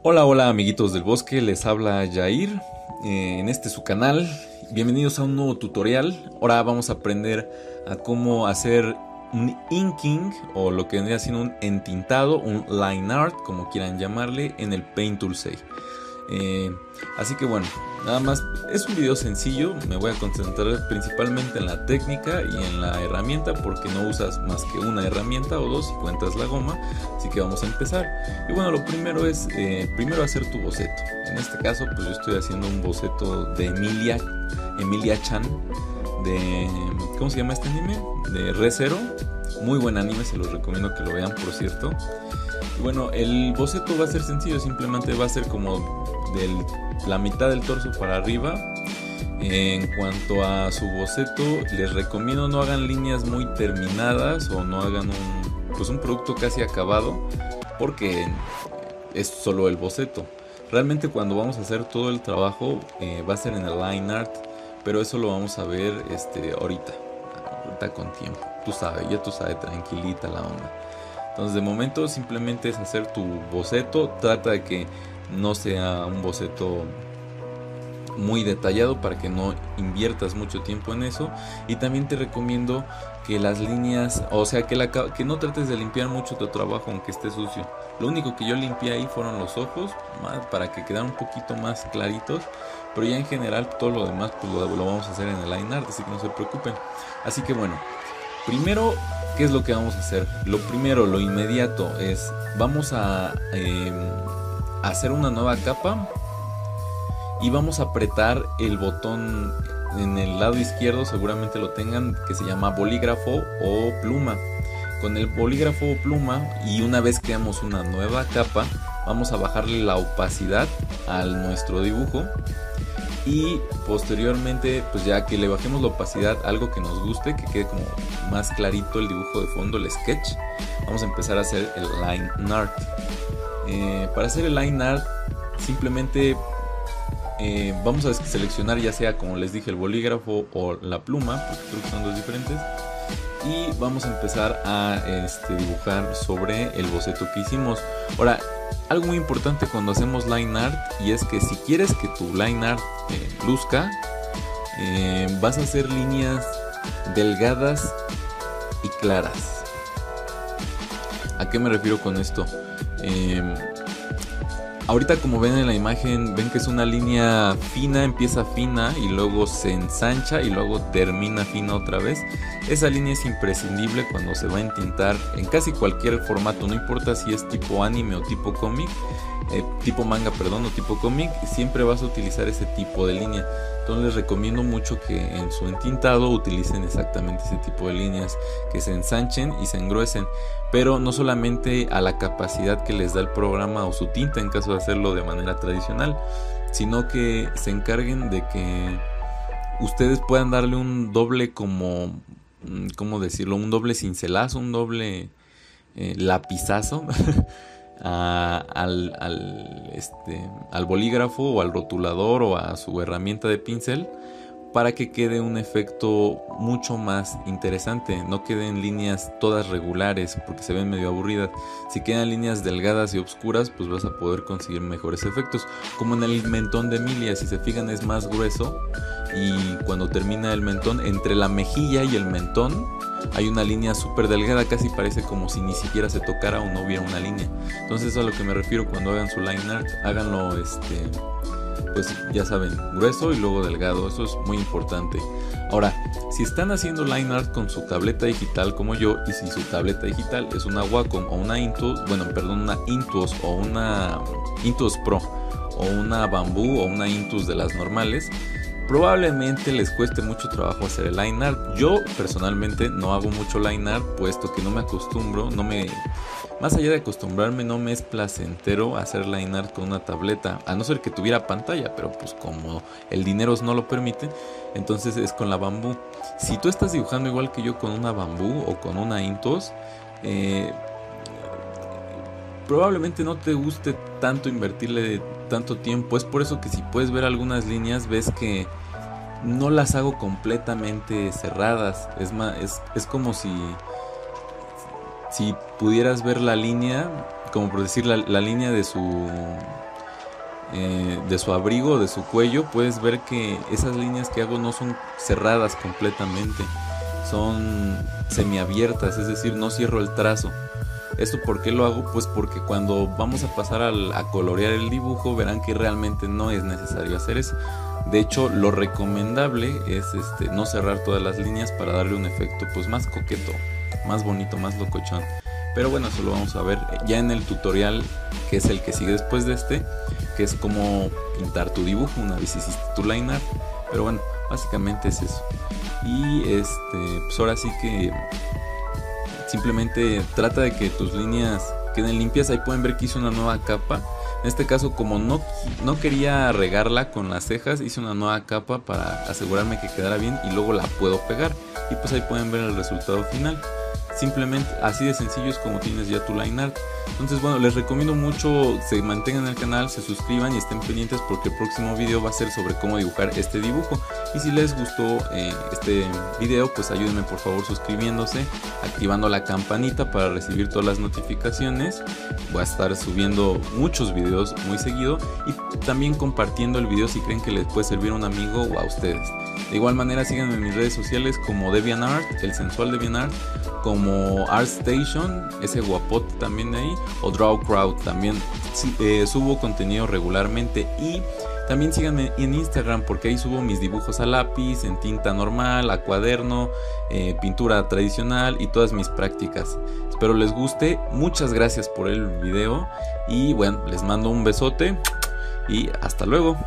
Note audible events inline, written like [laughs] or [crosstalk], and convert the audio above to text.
Hola, hola amiguitos del bosque, les habla Jair eh, en este su canal. Bienvenidos a un nuevo tutorial. Ahora vamos a aprender a cómo hacer un inking o lo que vendría siendo un entintado, un line art, como quieran llamarle, en el Paint Tool 6. Eh, así que bueno, nada más es un video sencillo, me voy a concentrar principalmente en la técnica y en la herramienta porque no usas más que una herramienta o dos si cuentas la goma, así que vamos a empezar. Y bueno, lo primero es eh, primero hacer tu boceto. En este caso, pues yo estoy haciendo un boceto de Emilia, Emilia Chan, de ¿cómo se llama este anime? De Re Muy buen anime, se los recomiendo que lo vean, por cierto. Y bueno, el boceto va a ser sencillo, simplemente va a ser como de la mitad del torso para arriba. En cuanto a su boceto, les recomiendo no hagan líneas muy terminadas o no hagan un, pues un producto casi acabado porque es solo el boceto. Realmente cuando vamos a hacer todo el trabajo eh, va a ser en el line art, pero eso lo vamos a ver este, ahorita, ahorita con tiempo. Tú sabes, ya tú sabes, tranquilita la onda. Entonces de momento simplemente es hacer tu boceto, trata de que no sea un boceto muy detallado para que no inviertas mucho tiempo en eso. Y también te recomiendo que las líneas o sea que, la, que no trates de limpiar mucho tu trabajo aunque esté sucio. Lo único que yo limpié ahí fueron los ojos para que quedaran un poquito más claritos. Pero ya en general todo lo demás pues lo, vamos a hacer en el line art así que no se preocupen. Así que bueno primero qué es lo que vamos a hacer lo primero lo inmediato es vamos a em, hacer una nueva capa y vamos a apretar el botón en el lado izquierdo seguramente lo tengan que se llama bolígrafo o pluma. Con el bolígrafo o pluma y una vez creamos una nueva capa vamos a bajarle la opacidad a nuestro dibujo y posteriormente pues ya que le bajemos la opacidad algo que nos guste que quede como más clarito el dibujo de fondo el sketch vamos a empezar a hacer el line art eh, para hacer el line art simplemente eh, vamos a seleccionar ya sea como les dije el bolígrafo o la pluma, porque creo que son dos diferentes. Y vamos a empezar a este, dibujar sobre el boceto que hicimos. Ahora, algo muy importante cuando hacemos line art y es que si quieres que tu line art eh, luzca, vas a hacer líneas delgadas y claras. ¿A qué me refiero con esto? Em, ahorita como ven en la imagen, ven que es una línea fina, empieza fina y luego se ensancha y luego termina fina otra vez. Esa línea es imprescindible cuando se va a entintar en casi cualquier formato, no importa si es tipo anime o tipo cómic. Eh, tipo manga, perdón, o tipo cómic, siempre vas a utilizar ese tipo de línea. Entonces les recomiendo mucho que en su entintado utilicen exactamente ese tipo de líneas, que se ensanchen y se engruesen, pero no solamente a la capacidad que les da el programa o su tinta en caso de hacerlo de manera tradicional, sino que se encarguen de que ustedes puedan darle un doble como, mm, ¿cómo decirlo? Un doble cincelazo, un doble eh, lapizazo. [laughs] al, al, este, al bolígrafo o al rotulador o a su herramienta de pincel para que quede un efecto mucho más interesante, no queden líneas todas regulares porque se ven medio aburridas. Si quedan líneas delgadas y oscuras, pues vas a poder conseguir mejores efectos. Como en el mentón de Emilia, si se fijan es más grueso y cuando termina el mentón, entre la mejilla y el mentón hay una línea súper delgada, casi parece como si ni siquiera se tocara o no hubiera una línea. Entonces eso a lo que me refiero cuando hagan su line art, háganlo este pues ya saben, grueso y luego delgado, eso es muy importante. Ahora, si están haciendo line art con su tableta digital como yo, y si su tableta digital es una Wacom o una Intuos, bueno, perdón, una Intuos o una Intuos Pro o una Bamboo o una Intuos de las normales, probablemente les cueste mucho trabajo hacer el line art. Yo personalmente no hago mucho line art puesto que no me acostumbro, no me más allá de acostumbrarme no me es placentero hacer line art con una tableta, a no ser que tuviera pantalla, pero pues como el dinero no lo permite, entonces es con la bambú. Si tú estás dibujando igual que yo con una bambú o con una Intos, eh, probablemente no te guste tanto invertirle tanto tiempo. Es por eso que si puedes ver algunas líneas, ves que no las hago completamente cerradas. Es, más, es, como si, si pudieras ver la línea, como por decir la, línea de su, eh, de su abrigo, de su cuello, puedes ver que esas líneas que hago no son cerradas completamente, son semiabiertas, es decir, no cierro el trazo. ¿Esto por qué lo hago? Pues porque cuando vamos a pasar a colorear el dibujo verán que realmente no es necesario hacer eso. De hecho, lo recomendable es este, no cerrar todas las líneas para darle un efecto pues más coqueto, más bonito, más locochón. Pero bueno, eso lo vamos a ver ya en el tutorial que es el que sigue después de este, que es como pintar tu dibujo una vez hiciste tu line art. Pero bueno, básicamente es eso. Y este, pues ahora sí que simplemente trata de que tus líneas queden limpias. Ahí pueden ver que hice una nueva capa. En este caso, como no, no quería regarla con las cejas, hice una nueva capa para asegurarme que quedara bien y luego la puedo pegar. Y pues ahí pueden ver el resultado final. Simplemente así de sencillo es como tienes ya tu line art. Entonces bueno, les recomiendo mucho se mantengan en el canal, se suscriban y estén pendientes porque el próximo video va a ser sobre cómo dibujar este dibujo. Y si les gustó eh, este video, pues ayúdenme por favor suscribiéndose, activando la campanita para recibir todas las notificaciones. Voy a estar subiendo muchos videos muy seguido y también compartiendo el video si creen que les puede servir a un amigo o a ustedes. De igual manera síganme en mis redes sociales como DeviantArt, el sensual DeviantArt, como ArtStation, ese guapote también ahí, o DrawCrowd también eh, subo contenido regularmente y también síganme en Instagram porque ahí subo mis dibujos a lápiz, en tinta normal, a cuaderno, eh, pintura tradicional y todas mis prácticas. Espero les guste, muchas gracias por el video y bueno, les mando un besote y hasta luego.